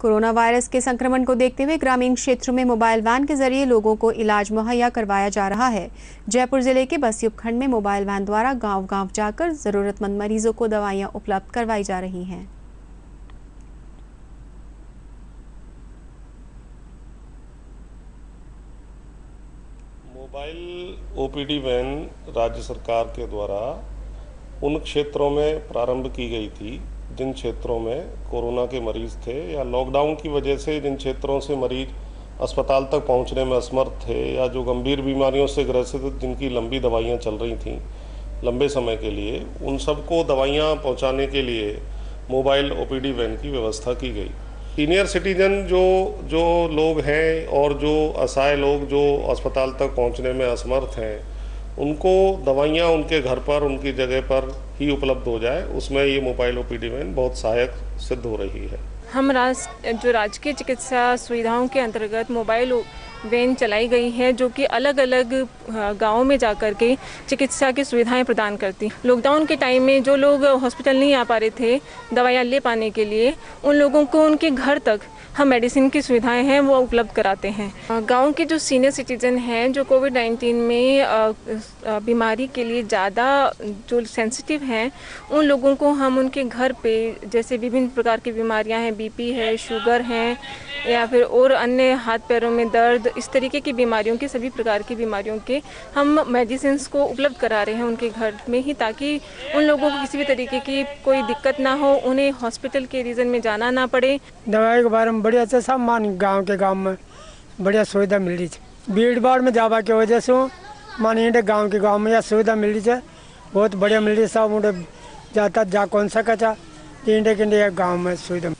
Corona virus के संक्रमण को देखते हुए ग्रामीण क्षेत्रों में मोबाइल वैन के ज़रिए लोगों को इलाज मुहैया करवाया जा रहा है। जयपुर ज़िले के बसी उपखंड में मोबाइल वैन द्वारा गांव-गांव जाकर जरूरतमंद मरीजों को दवाइयाँ उपलब्ध करवाई जा रही हैं। मोबाइल ओपीडी वैन राज्य सरकार के द्वारा उन क्षेत्रों में प्रारंभ की गई थी जिन क्षेत्रों में कोरोना के मरीज़ थे या लॉकडाउन की वजह से जिन क्षेत्रों से मरीज़ अस्पताल तक पहुँचने में असमर्थ थे या जो गंभीर बीमारियों से ग्रसित जिनकी लंबी दवाइयाँ चल रही थीं लंबे समय के लिए, उन सबको दवाइयाँ पहुँचाने के लिए मोबाइल ओपीडी वैन की व्यवस्था की गई। सीनियर सिटीजन जो जो लोग हैं और जो असहाय लोग जो अस्पताल तक पहुँचने में असमर्थ हैं उनको दवाइयाँ उनके घर पर, उनकी जगह पर ही उपलब्ध हो जाए, उसमें ये मोबाइल ओपीडी वैन बहुत सहायक सिद्ध हो रही है। हम राज, जो राजकीय चिकित्सा सुविधाओं के अंतर्गत मोबाइल वैन चलाई गई है, जो कि अलग अलग गाँव में जाकर के चिकित्सा की सुविधाएँ प्रदान करती लॉकडाउन के टाइम में जो लोग हॉस्पिटल नहीं आ पा रहे थे, दवाइयाँ ले पाने के लिए, उन लोगों को उनके घर तक हम मेडिसिन की सुविधाएँ हैं, वो उपलब्ध कराते हैं। गाँव के जो सीनियर सिटीजन हैं, जो कोविड 19 में बीमारी के लिए ज़्यादा, जो सेंसिटिव हैं, उन लोगों को हम उनके घर पे, जैसे विभिन्न प्रकार की बीमारियाँ हैं बीपी है शुगर है, या फिर और अन्य हाथ पैरों में दर्द, इस तरीके की बीमारियों के, सभी प्रकार की बीमारियों के हम मेडिसिन को उपलब्ध करा रहे हैं उनके घर में ही, ताकि उन लोगों को किसी भी तरीके की कोई दिक्कत ना हो, उन्हें हॉस्पिटल के रीज़न में जाना ना पड़े। दवाई के बारे में बढ़िया से सब मान गाँव के गाँव में बढ़िया सुविधा मिल रही है भीड़ भाड़ में जावा की वजह से मान इंडे गाँव के गाँव में यह सुविधा मिल रही है बहुत बढ़िया मिल रही है सब उन्हें जाता जा कौन सा कचा इंडे के गाँव में सुविधा